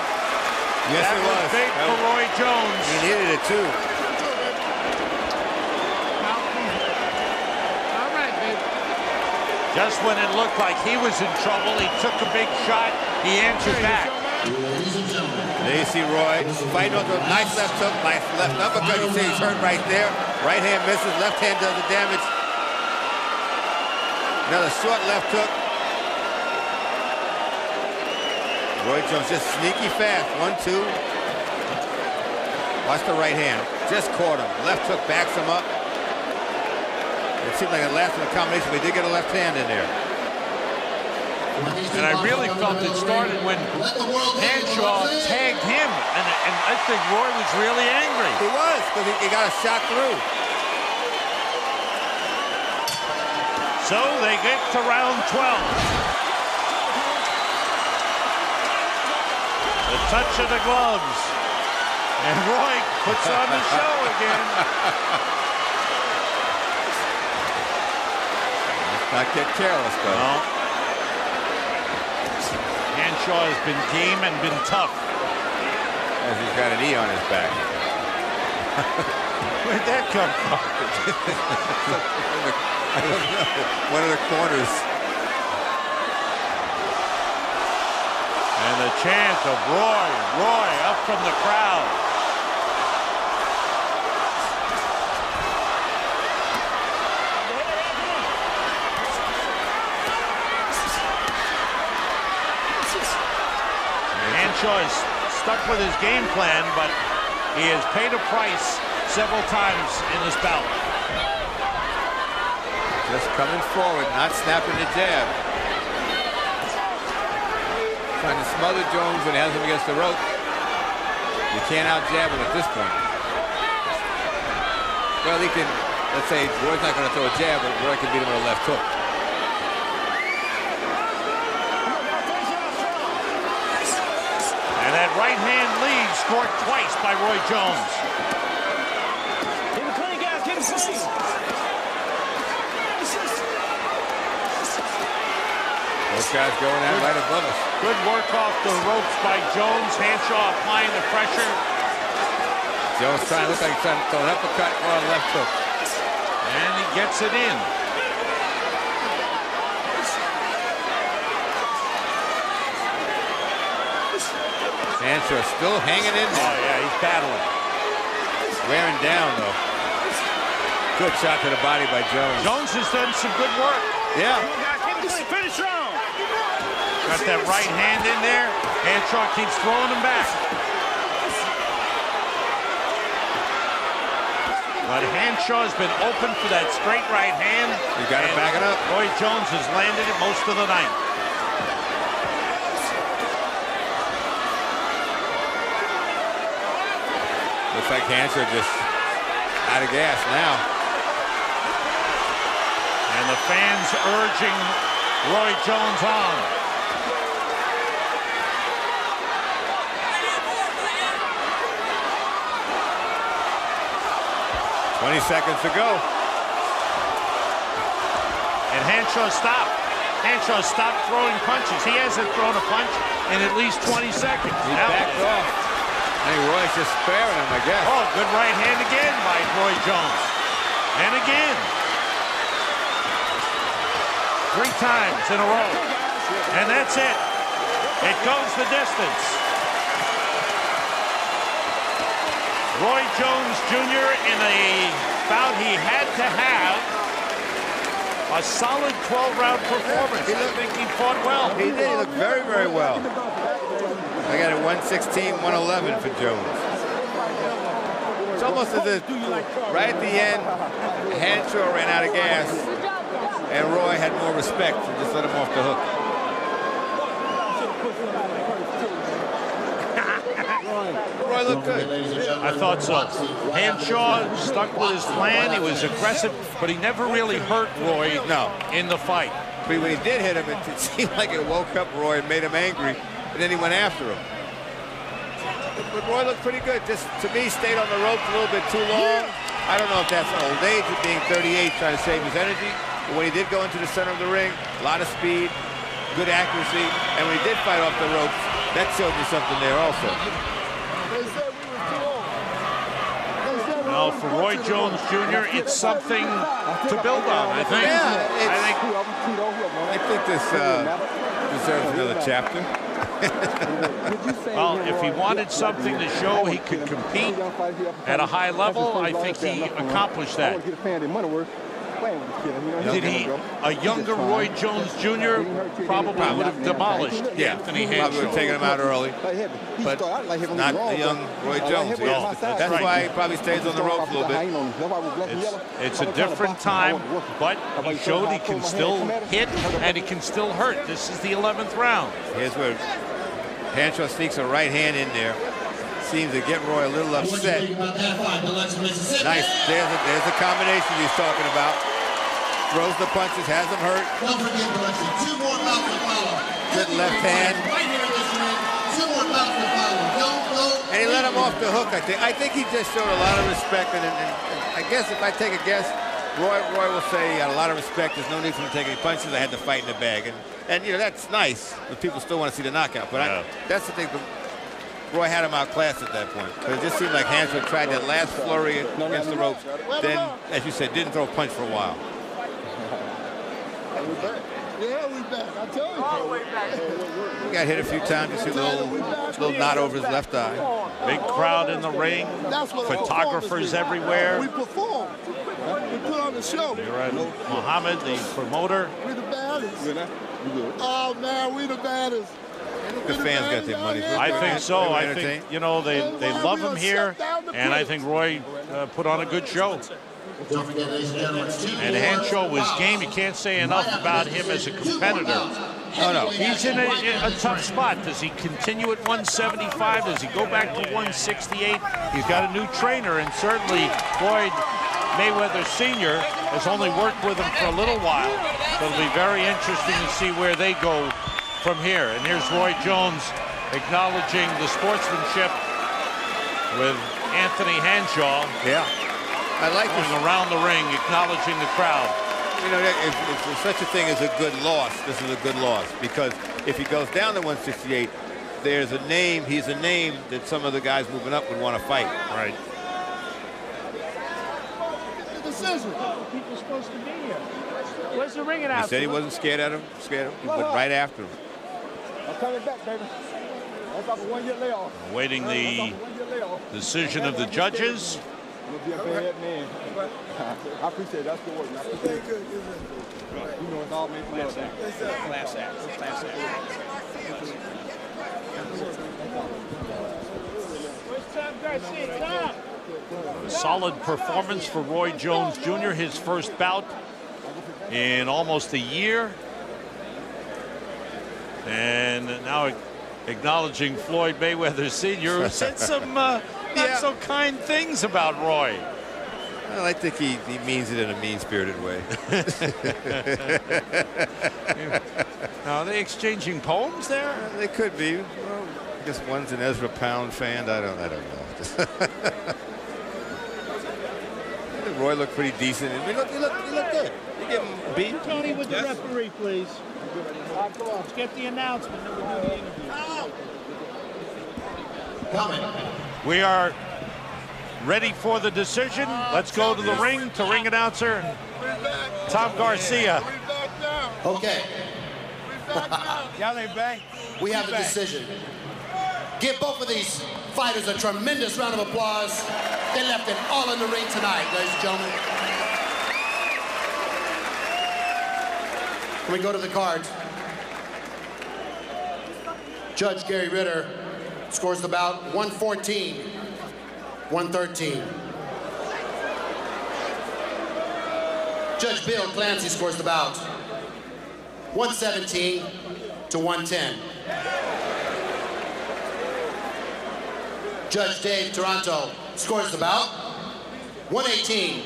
Yes, that it was was. big That for was- Roy Jones. He needed it too. All right, baby. Just when it looked like he was in trouble, he took a big shot. He answered back. See Roy fighting off the nice left hook, nice left uppercut. You see he's hurt right there. Right hand misses, left hand does the damage. Another short left hook. Roy Jones just sneaky fast. One, two. Watch the right hand. Just caught him. Left hook backs him up. It seemed like it lasted a combination, but he did get a left hand in there. And I really felt it started when Hanshaw tagged him. And, and I think Roy was really angry. He was, because he, he got a shot through. So they get to round 12. The touch of the gloves. And Roy puts on the show again. Let's not get careless, though. No. Hanshaw has been game and been tough. As he's got an E on his back. Where'd that come from? I don't know. One of the corners. And the chant of Roy, Roy up from the crowd. Is stuck with his game plan, but he has paid a price several times in this bout. Just coming forward, not snapping the jab. Trying to smother Jones when he has him against the rope. You can't out jab him at this point. Well, he can, let's say, Roy's not going to throw a jab, but Roy can beat him with a left hook. And that right hand lead scored twice by Roy Jones. Keep it clean, guys. Keep it clean. Those guys going out right above us. Good work off the ropes by Jones. Hanshaw applying the pressure. Jones trying, looks like he's trying to throw an uppercut or a left hook. And he gets it in. Hanshaw still hanging in Oh, there. yeah, he's battling. Wearing down, though. Good shot to the body by Jones. Jones has done some good work. Yeah. Keep it clean. Finish strong. Got that right hand in there. Hanshaw keeps throwing him back. But Hanshaw's been open for that straight right hand. You gotta back it up. Roy Jones has landed it most of the night. Like Hanshaw just out of gas now. And the fans urging Roy Jones on. Twenty seconds to go. And Hanshaw stopped. Hanshaw stopped throwing punches. He hasn't thrown a punch in at least 20 seconds. He backed off. I think Roy's just sparing him, I guess. Oh, good right hand again by Roy Jones. And again. Three times in a row. And that's it. It goes the distance. Roy Jones Jr. in a bout he had to have. A solid 12-round performance. I think he fought well. He did. He looked very, very well. I got it 116, 111 for Jones. It's almost as if right at the end, Hanshaw ran out of gas, and Roy had more respect and just let him off the hook. Roy looked good. I thought so. Hanshaw stuck with his plan. He was aggressive, but he never really hurt Roy No. in the fight. But when he did hit him, it, it seemed like it woke up Roy and made him angry, and then he went after him. But, Roy looked pretty good. Just to me, stayed on the ropes a little bit too long. I don't know if that's old age of being 38, trying to save his energy. But when he did go into the center of the ring, a lot of speed, good accuracy, and when he did fight off the ropes, that showed you something there also. They said we was too old. They said we Now, for Roy Jones. Jr., it's something to build on, I think. Yeah, I think I think this uh, deserves another chapter. Well, if he wanted something to show he could compete at a high level, I think he accomplished that. Did he, a younger Roy Jones Jr. probably would have demolished Yeah, Anthony probably would have taken him out early. But not the young Roy Jones. No, Yes, that's That's right. why he probably stays on the ropes a little bit. It's, it's a different time, but he showed he can still hit and he can still hurt. This is the 11th round. Here's where Hanshaw sneaks a right hand in there. Seems to get Roy a little upset. think about that fight, Biloxi, Mississippi? Nice. There's a, there's a combination he's talking about. Throws the punches, has him hurt. Don't forget, Biloxi, two more bouts to follow. Good left hand. Right here in this ring, two more bouts to follow. Don't go. And he let him off the hook, I think. I think he just showed a lot of respect. And, and, and I guess if I take a guess, Roy, Roy will say he had a lot of respect. There's no need for him to take any punches. I had to fight in the bag. And, and you know, that's nice, but people still want to see the knockout. But Yeah. I, that's the thing. Roy had him outclassed at that point. But it just seemed like Hansford tried that last flurry against the ropes. Then, as you said, didn't throw a punch for a while. We back. Yeah, we back. I tell you. He got hit a few times. You see a little, little knot over his left eye. Big crowd in the ring, That's what photographers everywhere. We perform. We put on the show. You're right. Muhammad, the promoter. We're the baddest. Oh man, we the baddest. The fans got their money. I think so. I think, you know, they, they love him here, and I think Roy uh, put on a good show. And gentlemen, Hanshaw was game. You can't say enough about him as a competitor. Oh, no. He's in a, a tough spot. Does he continue at 175? Does he go back to 168? He's got a new trainer, and certainly Floyd Mayweather Sr. has only worked with him for a little while. So it'll be very interesting to see where they go from here. And here's Roy Jones acknowledging the sportsmanship with Anthony Hanshaw Yeah. I like this. around the ring, acknowledging the crowd. You know, if, if there's such a thing as a good loss, this is a good loss because if he goes down to 168, there's a name. He's a name that some of the guys moving up would want to fight. Right. The decision. People supposed to be here. Where's the ring He said he wasn't scared at him. Scared of him. He went uh, right after him. I'm coming back, baby. That's like a one year layoff. Awaiting the One year layoff. decision of the judges. I'm gonna be a bad man. I appreciate it. That's good work. man. I appreciate it. You know it's all made for love. man. Class act. Class act. Where's Tom Solid performance for Roy Jones Jr., his first bout in almost a year. And now acknowledging Floyd Mayweather Sr., who said some uh, Yeah. not so kind things about Roy. Well, I think he, he means it in a mean-spirited way. Now, are they exchanging poems there? Uh, they could be. Well, I guess one's an Ezra Pound fan. I don't. I don't know. Roy looked pretty decent. He looked. He looked. He looked good. You give him a beat. Tony with the referee, please. Uh, Let's get the announcement, then we'll do the interview. Coming. We are ready for the decision. Let's go to the ring to ring announcer Tom Garcia. Okay, Y'all ain't we have the decision. Give both of these fighters a tremendous round of applause. They left it all in the ring tonight, ladies and gentlemen. Can we go to the cards? Judge Gary Ritter scores the bout 114, 113. Judge Bill Clancy scores the bout 117 to 110. Judge Dave Toronto scores the bout 118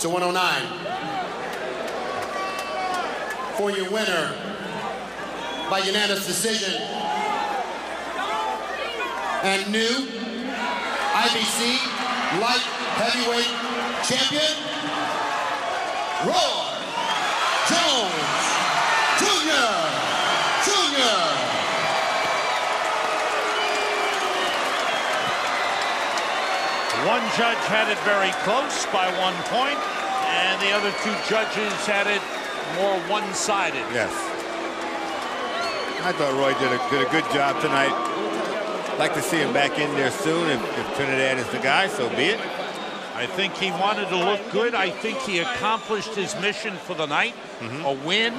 to 109. For your winner by unanimous decision and new IBC light heavyweight champion, Roy Jones Jr. Jr. One judge had it very close by one point, and the other two judges had it more one-sided. Yes. I thought Roy did a, did a good job tonight. Like to see him back in there soon. If, if Trinidad is the guy, so be it. I think he wanted to look good. I think he accomplished his mission for the night. A win,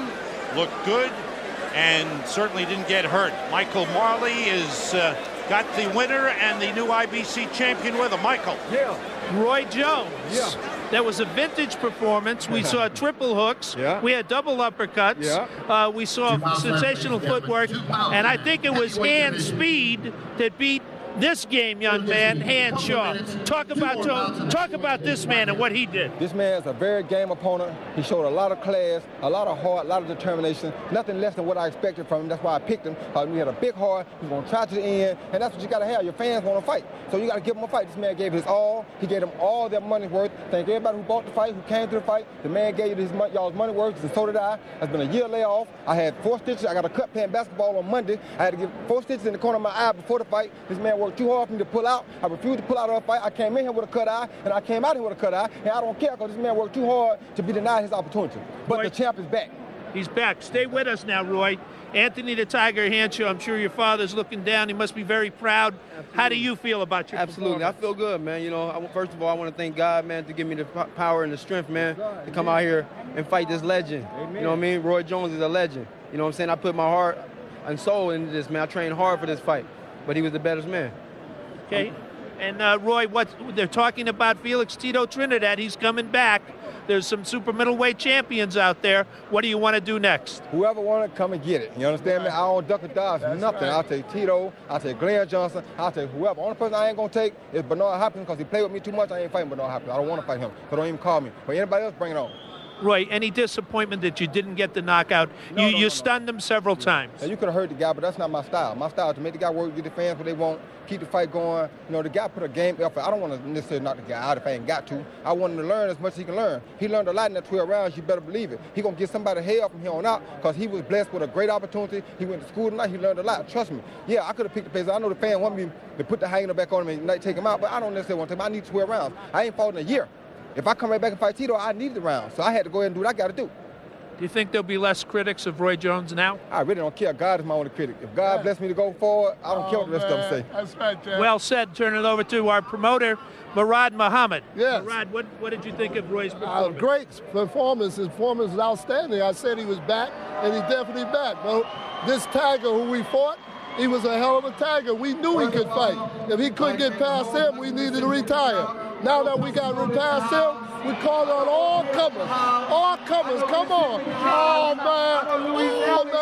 looked good, and certainly didn't get hurt. Michael Marley is uh, got the winner and the new IBC champion with him. Michael. Yeah. Roy Jones. Yeah. That was a vintage performance. We saw triple hooks. Yeah. We had double uppercuts. Yeah. Uh, we saw sensational footwork. And I think it was hand speed that beat this game, young man, Hanshaw. Talk about talk about this man and what he did. This man is a very game opponent. He showed a lot of class, a lot of heart, a lot of determination. Nothing less than what I expected from him. That's why I picked him. Uh, we had a big heart. He's going to try to the end, and that's what you got to have. Your fans want to fight, so you got to give him a fight. This man gave his all. He gave them all their money's worth. Thank everybody who bought the fight, who came to the fight. The man gave his mon- y'all's money worth, and so did I. It's been a year layoff. I had four stitches. I got a cut playing basketball on Monday. I had to get four stitches in the corner of my eye before the fight. This man worked too hard for me to pull out. I refused to pull out of the fight. I came in here with a cut eye, and I came out here with a cut eye, and I don't care because this man worked too hard to be denied his opportunity. But the champ is back. He's back. Stay with us now, Roy. Anthony the Tiger Hanshaw, I'm sure your father's looking down. He must be very proud. How do you feel about your Absolutely, I feel good, man. You know, I, first of all, I want to thank God, man, to give me the po- power and the strength, man, to come out here and fight this legend. You know what I mean? Roy Jones is a legend. You know what I'm saying? I put my heart and soul into this, man. I trained hard for this fight, but he was the better man. Okay. And uh, Roy, what they're talking about Felix Tito Trinidad. He's coming back. There's some super middleweight champions out there. What do you want to do next? Whoever want to come and get it. You understand me? I don't duck or dodge nothing. I'll take Tito. I'll take Glenn Johnson. I'll take whoever. Only person I ain't gonna take is Bernard Hopkins because he played with me too much. I ain't fighting Bernard Hopkins. I don't want to fight him. So don't even call me. But anybody else, bring it on. Roy, any disappointment that you didn't get the knockout? you you stunned him several times. Now, you could have heard the guy, but that's not my style. My style is to make the guy work, get the fans what they want, keep the fight going. You know, the guy put a game effort. I don't want to necessarily knock the guy out if I ain't got to. I want him to learn as much as he can learn. He learned a lot in that 12 rounds. You better believe it. He gonna get somebody hell from here on out because he was blessed with a great opportunity. He went to school tonight. He learned a lot. Trust me. Yeah, I could have picked the pace. I know the fan want me to put the hanger back on him and take him out, but I don't necessarily want to him. I need 12 rounds. I ain't fought in a year. If I come right back and fight Tito, I need the round. So I had to go ahead and do what I got to do. Do you think there'll be less critics of Roy Jones now? I really don't care. God is my only critic. If God bless me to go forward, I don't care what the rest of them say. That's right, Jack. Well said. Turn it over to our promoter, Murad Muhammad. Yes. Murad, what, what did you think of Roy's Uh, performance? great performance. His performance was outstanding. I said he was back, and he's definitely back. But this Tiger who we fought, he was a hell of a Tiger. We knew he could fight. If he couldn't get past him, we needed to retire. Now that we got past him, we called on all comers. All comers, come on. Oh, man. Oh, man.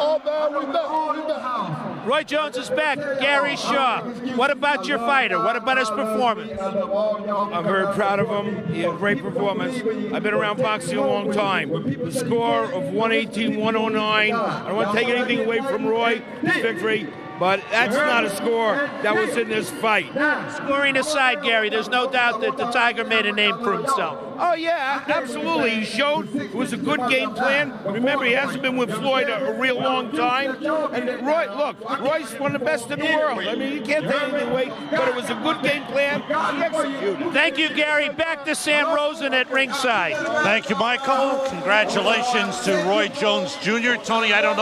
Oh, man, we back. We back. Roy Jones is back. Gary Shaw. What about your fighter? What about his performance? I'm very proud of him. He had a great performance. I've been around boxing a long time. The score of 118 109. I don't want to take anything away from Roy, his victory, but that's not a score that was in this fight. Scoring aside, Gary, there's no doubt that the Tiger made a name for himself. Oh, yeah, absolutely. He showed it was a good game plan. Remember, he hasn't been with Floyd a, a real long time. And Roy, look, Roy's one of the best in the world. I mean, you can't take anything away, but it was a good game plan. He executed. Thank you, Gary. Back to Sam Rosen at ringside. Thank you, Michael. Congratulations to Roy Jones Jr. Tony, I don't know.